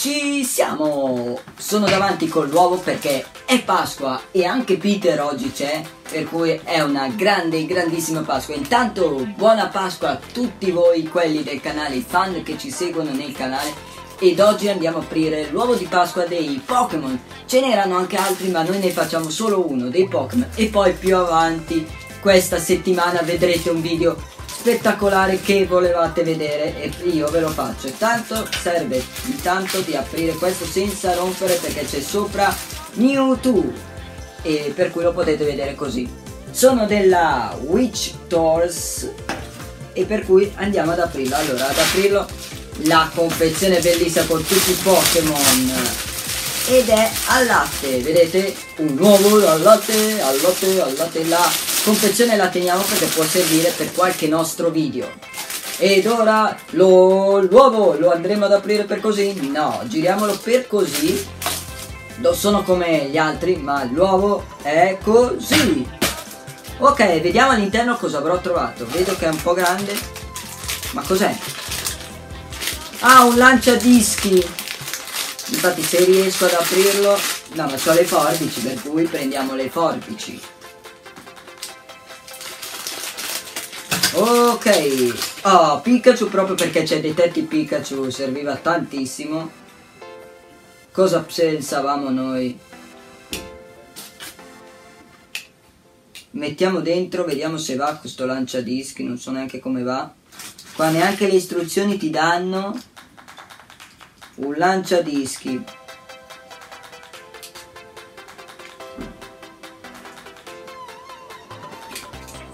ci siamo! Sono davanti con l'uovo perché è Pasqua e anche Peter oggi c'è, per cui è una grande, grandissima Pasqua. Intanto buona Pasqua a tutti voi, quelli del canale, i fan che ci seguono nel canale. Ed oggi andiamo a aprire l'uovo di Pasqua dei Pokémon. Ce n'erano anche altri, ma noi ne facciamo solo uno dei Pokémon. E poi più avanti, questa settimana, vedrete un video spettacolare che volevate vedere e io ve lo faccio. Tanto serve intanto di aprire questo senza rompere perché c'è sopra Mewtwo. E per cui lo potete vedere così. Sono della Witch Tours e per cui andiamo ad aprirlo. Allora ad aprirlo la confezione bellissima con tutti i Pokémon. Ed è al latte vedete? Un uovo al latte al latte al latte là confezione la teniamo perché può servire per qualche nostro video. Ed ora l'uovo lo andremo ad aprire per così? No, giriamolo per così. Non sono come gli altri, ma l'uovo è così. Ok, vediamo all'interno cosa avrò trovato. Vedo che è un po' grande. Ma cos'è? Ah, un lanciadischi. Infatti se riesco ad aprirlo... No, ma ho le forbici, per cui prendiamo le forbici. Ok, oh, Pikachu proprio perché c'è Detective Pikachu serviva tantissimo. Cosa pensavamo noi? Mettiamo dentro, vediamo se va questo lanciadischi, non so neanche come va. Qua neanche le istruzioni ti danno un lanciadischi.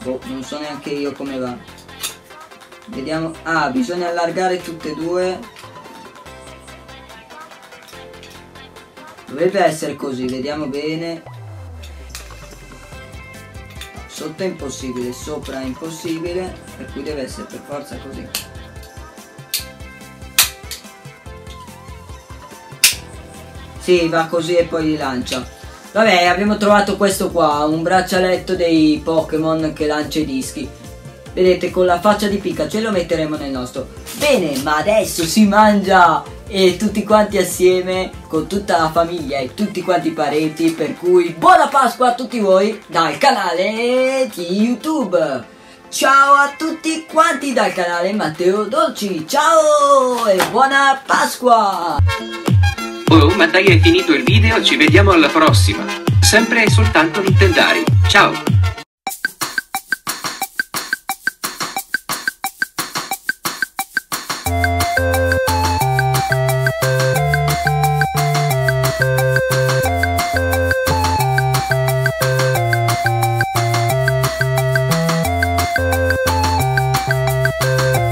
Boh, non so neanche io come va. Vediamo. Ah, bisogna allargare tutte e due. Dovrebbe essere così, vediamo bene. Sotto è impossibile, sopra è impossibile, per cui deve essere per forza così. Sì, va così e poi lancia. Vabbè, abbiamo trovato questo qua, un braccialetto dei Pokémon che lancia i dischi. Vedete, con la faccia di Pikachu lo metteremo nel nostro. Bene, ma adesso si mangia! E tutti quanti assieme, con tutta la famiglia e tutti quanti i parenti, per cui buona Pasqua a tutti voi dal canale di YouTube! Ciao a tutti quanti dal canale Matteo Dolci, ciao e buona Pasqua! Oh ma dai è finito il video ci vediamo alla prossima. Sempre e soltanto Nintendari. Ciao! Thank